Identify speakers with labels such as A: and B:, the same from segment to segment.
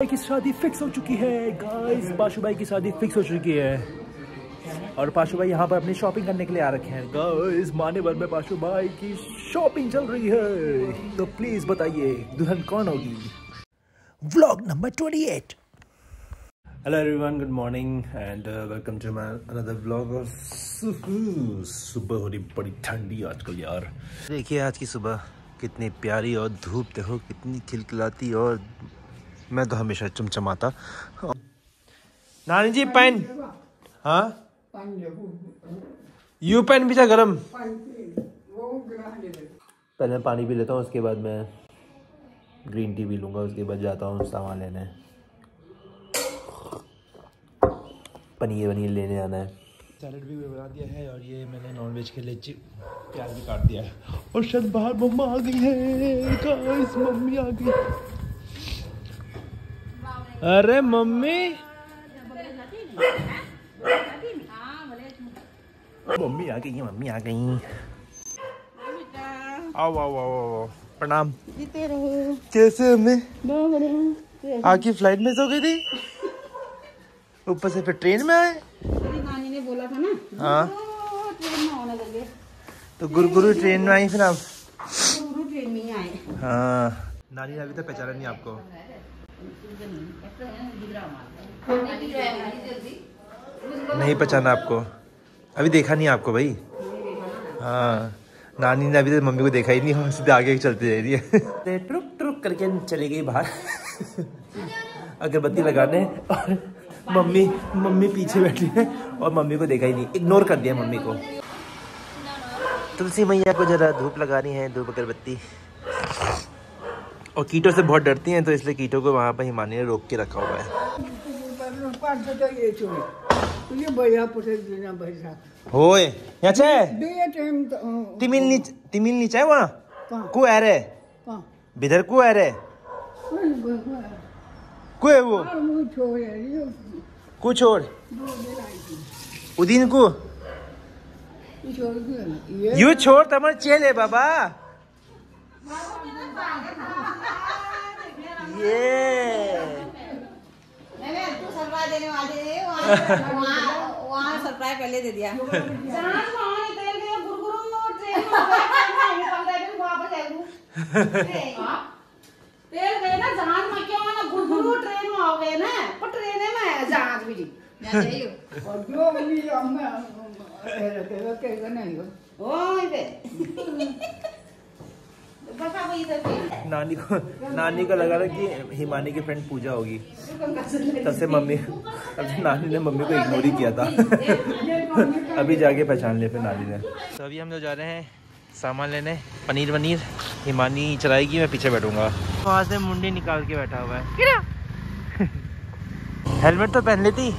A: भाई की शादी फिक्स हो चुकी है गाइस पाशु भाई की शादी फिक्स हो चुकी है. और पाशु भाई यहाँ पर अपनी शॉपिंग करने के लिए आ रखे हैं. गाइस माने भर में पाशु भाई की शॉपिंग चल रही है. तो प्लीज़ बताइए दुल्हन कौन होगी? Vlog number 28 hello everyone good morning and welcome to my another vlog of सुबह हो रही बड़ी ठंडी आजकल यार. देखिए आज की सुबह कितनी प्यारी और धूप देखो कितनी खिलखिलाती और मैं तो हमेशा चमचमाता। नानी जी पेन। हाँ? यू पेन भी था गरम। पहले पानी पी लेता हूँ उसके बाद मैं ग्रीन टी पी लूँगा उसके बाद जाता हूँ सामान लेने। पनीर वनीर लेने आना है। सैलड भी बना दिया है और ये मैंने नॉन वेज के लिए प्याज भी काट दिया है। और शायद बाहर मम्मा आ गई है मम्मी आ गई। अरे मम्मी। मम्मी आ गई मम्मी आ गई। आओ आओ आओ आओ प्रणाम। कैसे हमें आके फ़्लाइट में सो गई थी? ऊपर से फिर ट्रेन में आए?
B: नानी ने बोला था ना
A: हाँ।
B: तो ट्रेन में आने लगे।
A: तो गुरु गुरु ट्रेन में आई फिर आप?
B: गुरु ट्रेन में ही आए।
A: हाँ। नानी ने अभी तक पहचाना नहीं आपको। नहीं पहचाना आपको। अभी देखा नहीं आपको भाई। हाँ। नानी ने अभी तक मम्मी को देखा ही नहीं और सीधे आगे चलते जा रही है। ट्रुक ट्रुक करके चली गई बाहर। अगरबत्ती लगाने और मम्मी मम्मी पीछे बैठी है और मम्मी को देखा ही नहीं। इग्नोर कर दिया मम्मी को। तुलसी मैया को जरा धूप लगानी है धूप अगरबत्ती। और कीटों से बहुत डरती हैं तो इसलिए कीटों को वहाँ पर हिमानी ने रोक के रखा हुआ है। होय याचे तिमिल नीच तिमिल नीचे वहाँ? को आ रे? बिधर को आ रे? को है वो? को छोड़। उदिन को? यू छोड़ तमर चेल है बाबा। ये
B: देने वाले थे वहाँ वहाँ सरप्राइज़ पहले दे दिया जहाँ वहाँ निकल गए गुरगुरु ट्रेन में वापस तेल गए ना जहाज़ में क्यों ना गुरगुरु ट्रेन में हो गए ना पर ट्रेन में जहाज़ भी जी वही तो
A: नानी को नानी को लगा था कि हिमानी की फ्रेंड पूजा होगी। तब से मम्मी तब से नानी ने मम्मी को इग्नोर ही किया था। अभी जाके पहचान लिया फिर नानी ने। तो अभी हम लोग जा रहे हैं सामान लेने। पनीर वनीर। हिमानी चलाएगी, मैं पीछे बैठूँगा। वहाँ से मुंडी निकाल के बैठा हुआ है। हेलमेट तो पहन लेती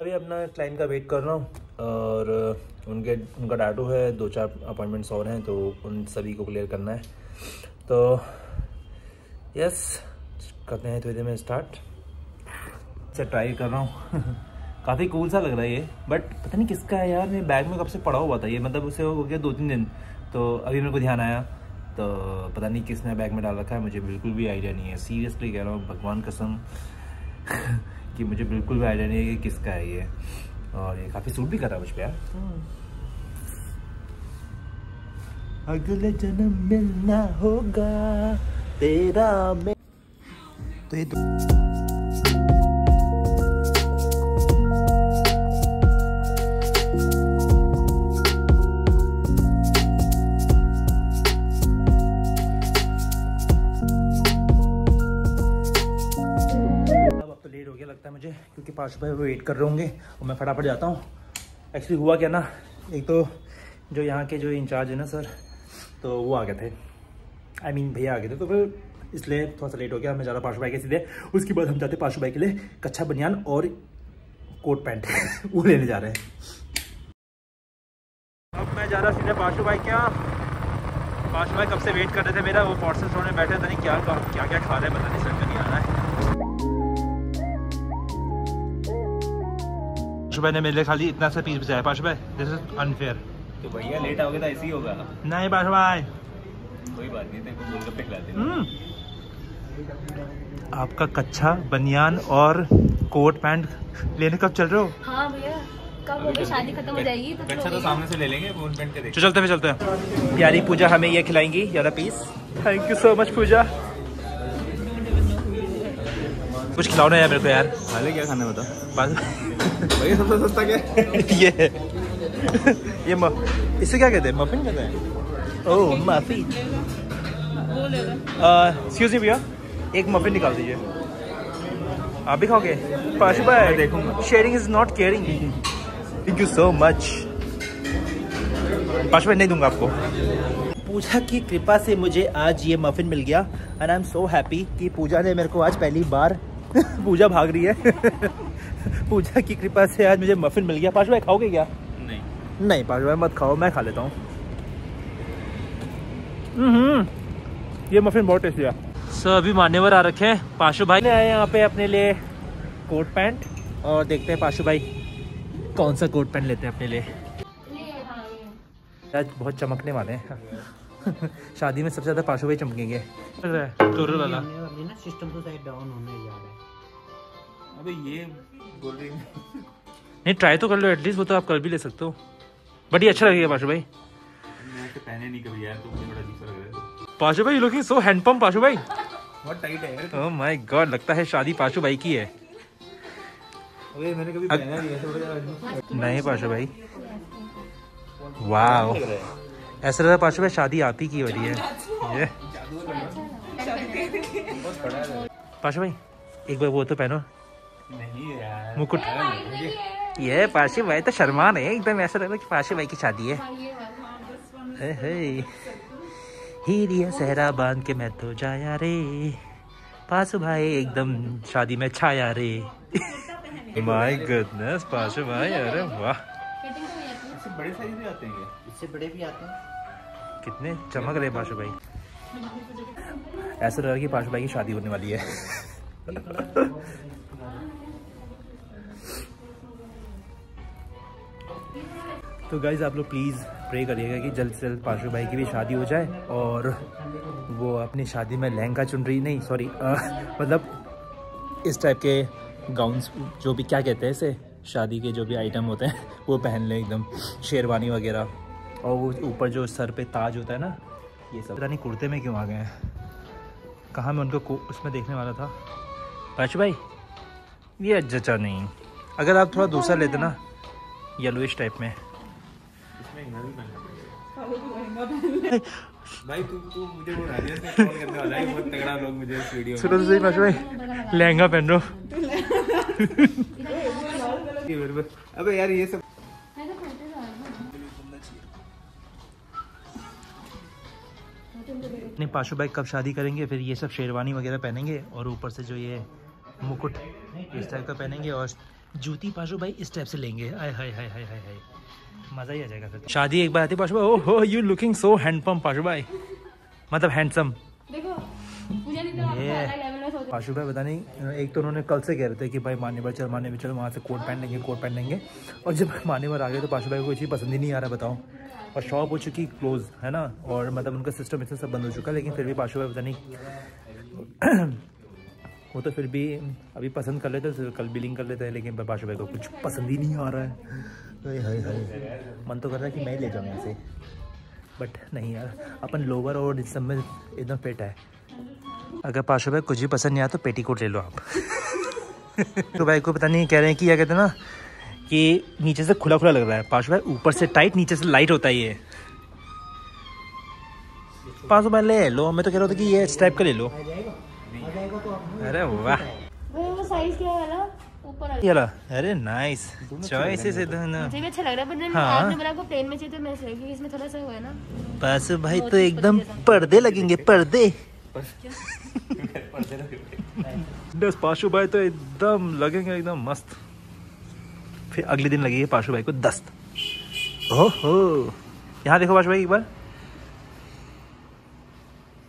A: अभी अपना क्लाइंट का वेट कर रहा हूँ और उनके, उनका डाटो है दो चार अपॉइंटमेंट्स और हैं तो उन सभी को क्लियर करना है। तो यस करते हैं थोड़ी देर में स्टार्ट से ट्राई कर रहा हूँ। काफ़ी कूल सा लग रहा है ये बट पता नहीं किसका है यार मेरे बैग में कब से पड़ा हुआ था ये मतलब उसे हो गया दो तीन दिन तो अभी मेरे को ध्यान आया। तो पता नहीं किसने बैग में डाल रखा है, मुझे बिल्कुल भी आइडिया नहीं है। सीरियसली कह रहा हूँ, भगवान कसम। कि मुझे बिल्कुल भी आइडिया नहीं है कि किसका है ये। और ये काफ़ी सूट भी कर रहा है मुझ पर यार। अगले जन्म मिलना होगा, तेरा में तो ये पाँच रुपये वेट कर रहे होंगे, और मैं फटाफट जाता हूँ। एक्चुअली हुआ क्या ना, एक तो जो यहाँ के जो इंचार्ज है ना सर तो वो आ गए थे। आई मीन भैया आ गए थे तो फिर इसलिए थोड़ा सा लेट हो गया मैं ज़्यादा पाँच रुपये के सीधे। उसके बाद हम जाते पाँच रुपये के लिए कच्चा बनियान और कोट पैंट। वो लेने जा रहे हैं। अब मैं जा रहा सीधे पाँच रुपये क्या पाँच रुपये कब से वेट कर रहे थे मेरा? वो पार्सल छोड़ने बैठे थे नहीं क्या क्या क्या खा रहे हैं, पता नहीं में नहीं आ रहा है। शुभ ने मेरे लिए खाली इतना सा पीस बचाया। पाँच रुपये दिस इज़ अनफेयर
C: तो भैया लेट आओगे तो ऐसे ही होगा।
A: नहीं पाँच रुपये
C: कोई बात नहीं तेरे को गोलगप्पे खिलाते हैं
A: हम्म। आपका कच्चा बनियान और कोट पैंट लेने कब चल रहे हो?
D: हाँ भैया कब होगी? शादी खत्म हो जाएगी तो
C: अच्छा तो सामने से ले लेंगे फ़ोन पेंट के
A: तो चलते हैं चलते हैं। प्यारी पूजा हमें ये खिलाएँगी ज़्यादा piece thank you so much Pooja. कुछ खिलाओ ना यार मेरे को यार।
C: हाले क्या खाना बता भैया सबसे सस्ता क्या
A: ये। ये म, इसे क्या कहते हैं? मफिन कहते हैं? ओह मफिन एक्सक्यूज मी भैया एक मफिन निकाल दीजिए। आप भी खाओगे? पाशु भाई
C: देखूँगा।
A: Sharing is not caring thank you so much Pashu भाई नहीं दूँगा आपको। पूजा की कृपा से मुझे आज ये मफिन मिल गया and I am so happy कि पूजा ने मेरे को आज पहली बार पूजा भाग रही है। पूजा की कृपा से आज मुझे मफिन मिल गया। पाशु भाई खाओगे क्या?
C: नहीं।
A: नहीं पाशु भाई मत खाओ मैं खा लेता हूँ। हम्म ये मफिन बहुत टेस्टी है। सो अभी मान्यवर आ रखे हैं। पाशु भाई ने आए यहाँ पे अपने लिए कोट पैंट और देखते हैं पाशु भाई कौन सा कोट पैंट लेते हैं अपने लिए। आज बहुत चमकने वाले हैं। शादी में सबसे ज़्यादा पाशु भाई चमकेंगे। वाला।
E: सिस्टम तो साइड डाउन होने जा रहा है।
C: अबे ये बोल रही है।
A: नहीं ट्राई तो कर लो एटलीस्ट वो तो आप कल भी ले सकते हो। बट ये अच्छा लगेगा पाशु भाई।
C: तो पहने नहीं कभी यार तो मुझे बड़ा अजीब लग रहा है।
A: पाशु भाई लुकिंग सो हैंडपम्प पाशु भाई।
C: बहुत टाइट है यार।
A: ओह माय गॉड लगता है शादी पाशु भाई की है।
C: अबे मैंने कभी
A: अग-
C: पहना नहीं है
A: नहीं पाशु भाई। वाह ऐसा लग रहा है। पाशु भाई शादी आप ही की हो। रही है ये
C: है।
A: पाशु भाई एक बार वो तो पहनो।
C: नहीं यार।
A: मुकुट। ये पाशु भाई तो शर्मा नहीं एकदम ऐसा लग रहा है कि पाशु भाई की शादी है। हे हे हीरिया सहरा बाँध के मैं तो जाया रे। पाशु भाई एकदम शादी में छाया रे। माय गुडनेस पाशु भाई अरे वाह।
C: इससे बड़े साइज़ भी आते हैं
E: इससे बड़े भी आते हैं।
A: कितने चमक रहे पाशु भाई। ऐसा लग रहा है कि पाशु भाई की शादी होने वाली है। तो गाइज़ आप लोग प्लीज़ प्रे करिएगा कि जल्द से जल्द पाशु भाई की भी शादी हो जाए और वो अपनी शादी में लहंगा चुन रही नहीं सॉरी मतलब इस टाइप के गाउन्स जो भी क्या कहते हैं इसे शादी के जो भी आइटम होते हैं वो पहन लें एकदम शेरवानी वगैरह। और वो ऊपर जो सर पे ताज होता है ना ये सब। पता नहीं कुर्ते में क्यों आ गए हैं। कहाँ मैं उनको उसमें देखने वाला था। पाशु भाई ये जचा नहीं। अगर आप थोड़ा दूसरा लेते ना येलोइश टाइप में।
C: भाई तू तू मुझे वो कॉल करने वाला है बहुत तगड़ा लोग
A: लहंगा पहन
C: अबे यार ये सब
A: पाशु भाई कब शादी करेंगे, फिर ये सब शेरवानी वगैरह पहनेंगे और ऊपर से जो ये मुकुट इस टाइप का पहनेंगे और जूती पाशो भाई इस टाइप से लेंगे। आय हाय हाय हाय हाय हाय। मज़ा ही आ जाएगा फिर शादी एक बार आती पाशो भाई। Oh you looking so hand pump Pasho भाई। मतलब हैंडसम
D: देखो मुझे नहीं तो
A: ये
D: अलग लेवल में सोच।
A: पाशु भाई पता नहीं एक तो उन्होंने कल से कह रहे थे कि भाई मान्यवर चल मान्यवर चल वहाँ से कोट पहन लेंगे कोट पहन लेंगे। और जब मान्यवर आ गए तो पाशु भाई को कोई चीज़ पसंद ही नहीं आ रहा बताओ। और शॉप हो चुकी क्लोज है ना? और मतलब उनका सिस्टम इससे सब बंद हो चुका है लेकिन फिर भी पाशु भाई पता नहीं वो तो फिर भी अभी पसंद कर लेते हैं कल बिलिंग कर लेते हैं लेकिन पाशु भाई को कुछ पसंद ही नहीं आ रहा है। हाय हाय हाय। मन तो कर रहा है कि मैं ही ले जाऊँ यहाँ से। बट नहीं यार अपन लोवर और इस सब में एकदम फिट है। अगर पाशो भाई कुछ भी पसंद नहीं आया तो पेटीकोट ले लो आप। तो भाई को पता नहीं कह रहे हैं कि क्या कहते हैं ना कि नीचे से खुला खुला लग रहा है। पाशो भाई ऊपर से टाइट नीचे से लाइट होता है ये। पाशो भाई ले लो मैं तो कह रहा था कि ये इस टाइप का ले लो। अरे वाह।
D: वो वो साइज़ क्या वाला ऊपर
A: ये ला अरे नाइस चॉइसेस इधर ना
D: मुझे भी अच्छा लग रहा है पर
A: हाँ।
D: आपने बोला आपको प्लेन में चाहिए तो मैं से क्योंकि इसमें थोड़ा सा हुआ है ना।
A: पाशो भाई तो एकदम पर्दे लगेंगे पर्दे। बस। पाशु भाई तो एकदम लगेंगे एकदम मस्त। फिर अगले दिन लगेगी पाशु भाई को दस्त। ओहो। यहाँ देखो पाशु भाई एक बार।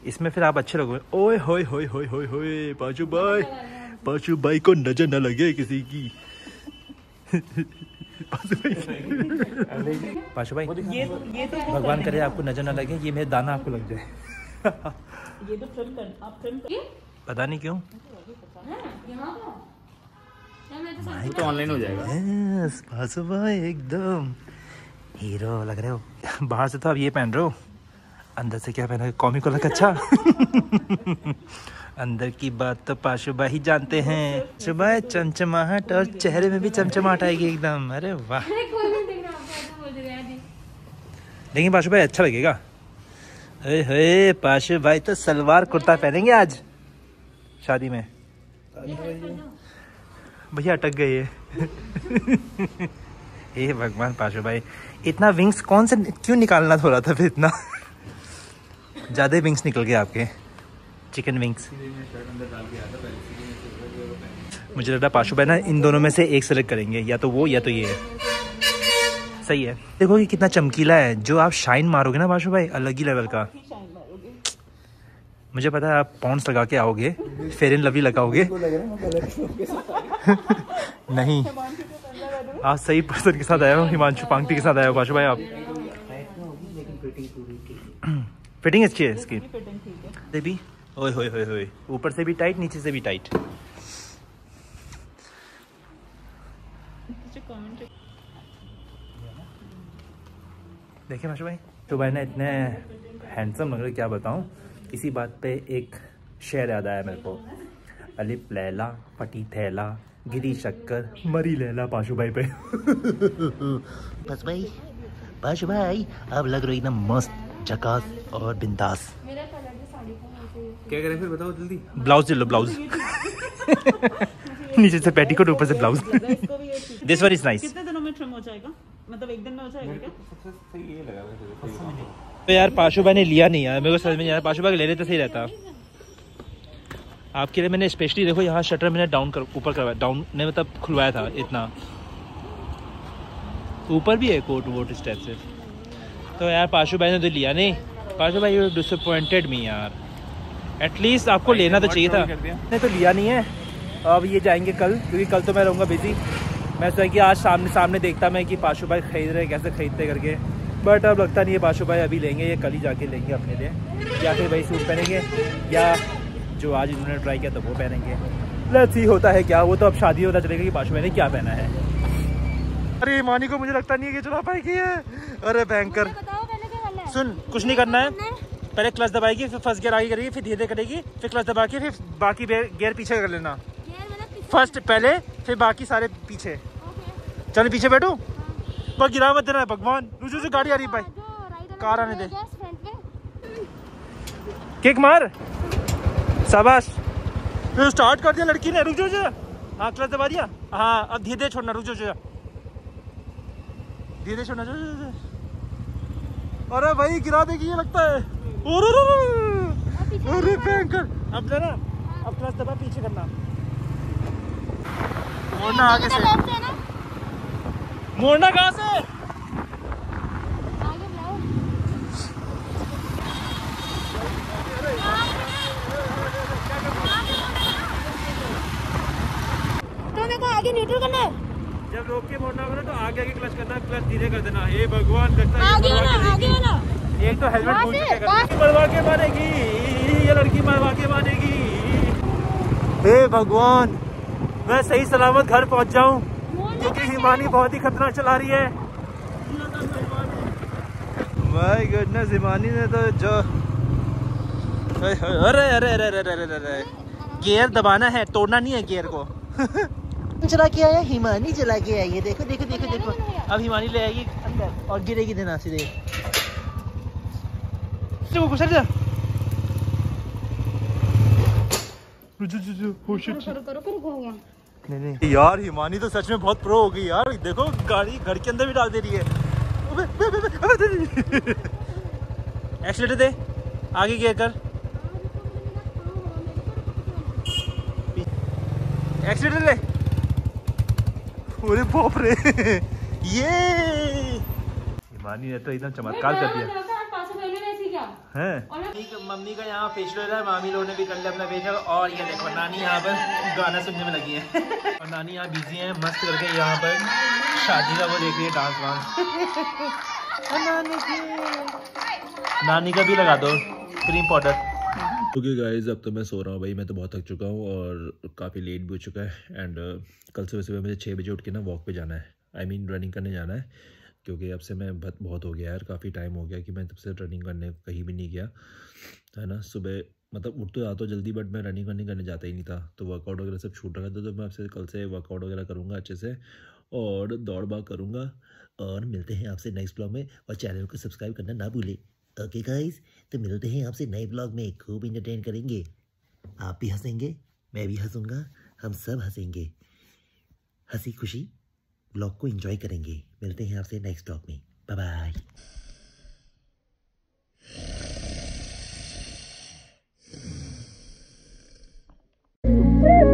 A: इसमें फिर आप अच्छे लगोगे ओए होए होए होए होए होए पाशु भाई। पाशु भाई को नज़र न लगे किसी की। पाशु भाई। पाशु भाई भगवान करे आपको नज़र न लगे ये मेरे दाना आपको लग जाए। ये तो पता नहीं क्यों।
D: यहाँ पर। यार मैं तो
C: वो तो ऑनलाइन हो। जाएगा।
A: यस भाई एकदम। हीरो लग रहे हो। बाहर से तो आप ये पहन रहे हो। अंदर से क्या पहना है? कॉमिक वाला कच्चा अंदर की बात तो पाशु भाई ही जानते हैं। सुबह चमचमाहट और चेहरे में भी चमचमाहट आएगी एकदम। अरे वाह। लेकिन पाशु भाई अच्छा लगेगा। अरे हे पाशु भाई तो सलवार कुर्ता पहनेंगे आज शादी में। भैया अटक गए ये। हे भगवान पाशु भाई इतना विंग्स कौन से क्यों निकालना थोड़ा था फिर इतना? ज़्यादा विंग्स निकल गए आपके। चिकन विंग्स मुझे लग रहा है पाशु भाई ना इन दोनों में से एक सेलेक्ट करेंगे, या तो वो, या तो ये। सही है। देखो ये कितना चमकीला है, जो आप शाइन मारोगे ना पाशु भाई, अलग ही लेवल का। मुझे पता है आप पॉन्स लगा के आओगे फेयर एंड लवली लगाओगे। नहीं। आप सही पर्सन के साथ आए हो, हिमांशु पांगटी के साथ आए हो, पाशु भाई आप
E: लेकिन फिटिंग पूरी थी
A: फिटिंग अच्छी है इसकी। से भी। ओए होए होए होए। ऊपर से भी टाइट नीचे से भी टाइट। देखिए माशू भाई तो भाई ना इतने हैंडसम लग रहे क्या बताऊँ। इसी बात पे एक शेर याद आया मेरे को। अलिप लैला फटी थैला गिरी शक्कर मरी लैला पाशु भाई पे। बस भाई पाशु भाई अब लग रही एकदम मस्त। झकास और बिंदास।
D: मेरा कलर जो साड़ी का मुझे
C: क्या करें फिर बताओ जल्दी।
A: ब्लाउज ले लो ब्लाउज। नीचे से पेटीकोट ऊपर से blouse. This one is nice
F: कितने दिनों में ट्रिम हो जाएगा? मतलब एक दिन में हो जाएगा क्या?
C: सही ये लगा वैसे
A: तो यार पाशु ने लिया नहीं यार मेरे को समझ में नहीं आया पाशु ले लेते सही रहता। आपके लिए मैंने स्पेशली देखो यहाँ शटर मैंने डाउन कर ऊपर करवाया। डाउन ने मतलब खुलवाया था इतना। ऊपर भी है कोट वोट इस टाइप से। तो यार पाशु भाई ने तो लिया नहीं। पाशु भाई यू डिसअपॉइंटेड मी यार। एटलीस्ट आपको लेना तो चाहिए था। मैंने तो लिया नहीं है। अब ये जाएँगे कल क्योंकि कल तो मैं रहूँगा बिज़ी मैं सोचा कि आज सामने सामने देखता मैं कि पाशु भाई खरीद रहे कैसे खरीदते करके। बट अब लगता नहीं है पाशु भाई अभी लेंगे ये कल ही जाके लेंगे अपने लिए। या फिर वही सूट पहनेंगे या जो आज इन्होंने ट्राई किया तो वो पहनेंगे। लेट्स सी होता है क्या। वो तो अब शादी होता चलेगा कि पाशु भाई ने क्या पहना है। अरे मानी को मुझे लगता नहीं है कि चला पाएगी है अरे बैंकर
D: है।
A: सुन कुछ नहीं करना है। पहले क्लच दबाएगी फिर फ़र्स्ट गियर आगे करेगी फिर धीरे धीरे करेगी फिर क्लच दबा के फिर बाकी गियर पीछे कर लेना। फ़र्स्ट पहले फिर बाकी सारे पीछे। चल पीछे बैठू। पर गिरा मत देना है भगवान। रुझू से गाड़ी आ रही है भाई। कार आने दे। किक मार। शाबाश। फिर स्टार्ट कर दिया लड़की ने। रुक जाओ हाँ क्लच दबा दिया। हाँ अब धीरे धीरे छोड़ना। रुक जाओ धीरे छोड़ना जो, जो। अरे भाई गिरा देगी ये लगता है। अरे, अरे, भयंकर। अब लेना अब क्लच दबा पीछे करना। मोड़ना आगे से। मोड़ना कहाँ से?
D: तो आगे न्यूट्रल करना है।
A: जब रोक के मोड़ना होगा ना तो आगे आगे क्लच करना क्लच धीरे कर देना। हे भगवान लगता है
D: आगे
A: के
D: आगे
A: देगी। एक तो हेलमेट भूल
D: से,
A: के
D: वहाँ
A: कर मरवा के मारेगी ये लड़की मरवा के मारेगी। हे भगवान मैं सही सलामत घर पहुँच जाऊँ क्योंकि हिमानी बहुत ही खतरनाक चला रही है। माय गुडनेस हिमानी ने तो जो अरे अरे अरे अरे अरे अरे गियर दबाना है तोड़ना नहीं है गियर को।
E: चला के आया? हिमानी चला के आई है। देखो देखो देखो देखो।
A: अब हिमानी ले आएगी। अंदर। और गिरेगी देना
D: हो गया
A: नहीं नहीं। यार हिमानी तो सच में बहुत प्रो हो गई यार। देखो गाड़ी घर के अंदर भी डाल दे रही है। अबे, अबे, अबे, अबे, अबे, एक्सीलेटर दे। आगे गियर कर। एक्सीलेटर ले अरे बाप रे ये। हिमानी ने तो एकदम चमत्कार कर दिया। है मम्मी का यहाँ फेशियल है मामी लोगों ने भी कर लिया अपना फेशियल और ये देखो नानी यहाँ पर गाना सुनने में लगी है। और नानी यहाँ बिज़ी है मस्त करके यहाँ पर शादी का वो देख रही है डांस वांस नानी की नानी का भी लगा दो क्रीम पाउडर ओके गाइस अब तो मैं सो रहा हूँ। भाई, मैं तो बहुत थक चुका हूँ और काफ़ी लेट भी हो चुका है एंड कल सुबह सुबह मुझे छः बजे उठ के ना वॉक पे जाना है। आई मीन रनिंग करने जाना है, क्योंकि अब से मैं बहुत बहुत हो गया यार। काफ़ी टाइम हो गया कि मैं तब से रनिंग करने कहीं भी नहीं गया, है ना? सुबह मतलब उठ तो जाता हूँ जल्दी बट मैं रनिंग वनिंग करने जाता ही नहीं था। तो वर्कआउट वगैरह सब छूट रहा था तो मैं आपसे कल से वर्कआउट वगैरह करूँगा अच्छे से और दौड़ भाग करूँगा और मिलते हैं आपसे नेक्स्ट ब्लॉग में और चैनल को सब्सक्राइब करना ना भूलें। ओके गाइस तो मिलते हैं आपसे नए ब्लॉग में। खूब इंटरटेन करेंगे। आप भी हंसेंगे, मैं भी हंसूँगा, हम सब हंसेंगे। हँसी खुशी ब्लॉग को एंजॉय करेंगे। मिलते हैं आपसे नेक्स्ट ब्लॉग में। Bye bye Woo!